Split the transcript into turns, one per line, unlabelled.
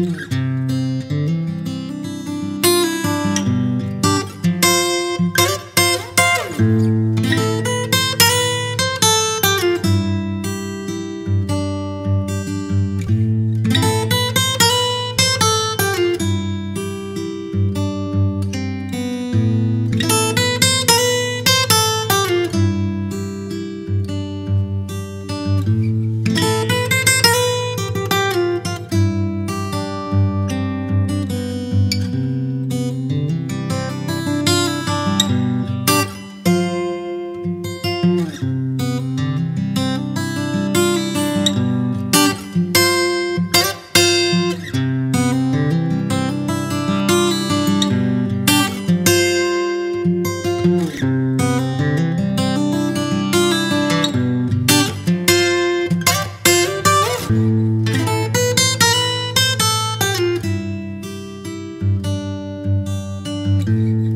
Mm-hmm. Mm-hmm.